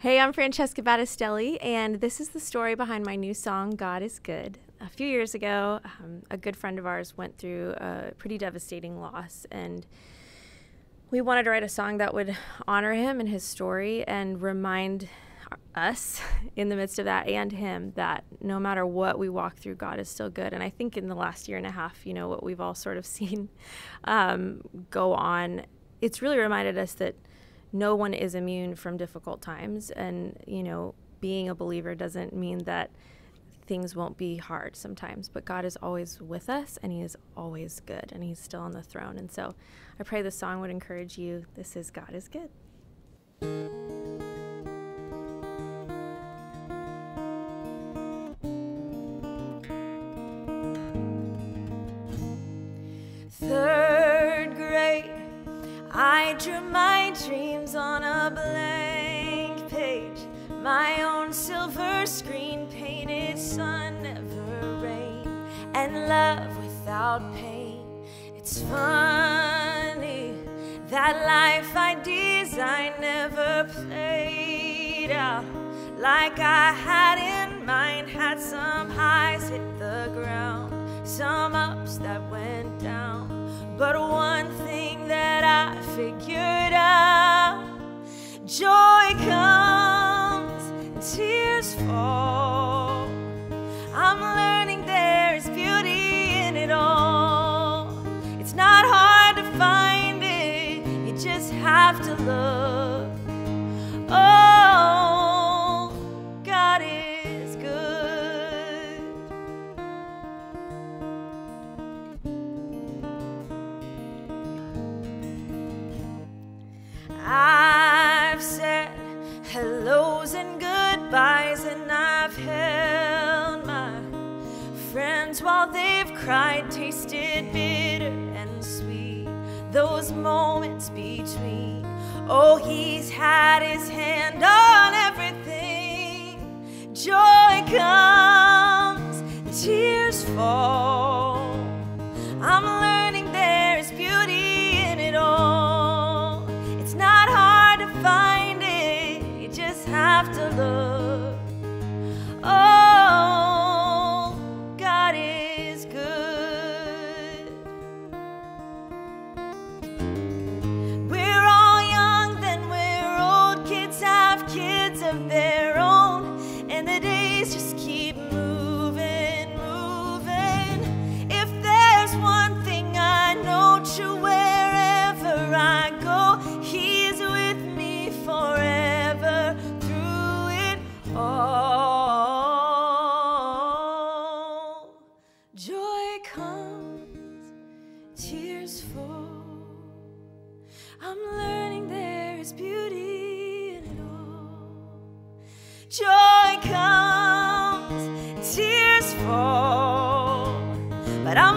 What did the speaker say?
Hey, I'm Francesca Battistelli, and this is the story behind my new song, God is Good. A few years ago, um, a good friend of ours went through a pretty devastating loss, and we wanted to write a song that would honor him and his story and remind us in the midst of that and him that no matter what we walk through, God is still good. And I think in the last year and a half, you know, what we've all sort of seen um, go on, it's really reminded us that no one is immune from difficult times. And, you know, being a believer doesn't mean that things won't be hard sometimes, but God is always with us and He is always good and He's still on the throne. And so I pray this song would encourage you. This is God is good. Drew my dreams on a blank page. My own silver screen painted sun, never rain, and love without pain. It's funny that life I designed never played out like I had in mind. Had some highs hit the ground, some ups that went down. But one thing joy comes tears fall. I'm learning there's beauty in it all. It's not hard to find it, you just have to look. Cried, tasted bitter and sweet. Those moments between, oh, he's had his of their own, and the days just keep moving, moving. If there's one thing I know true wherever I go, He's with me forever through it all. Joy comes, tears fall. I'm learning there is beauty. Joy comes, tears fall, but I'm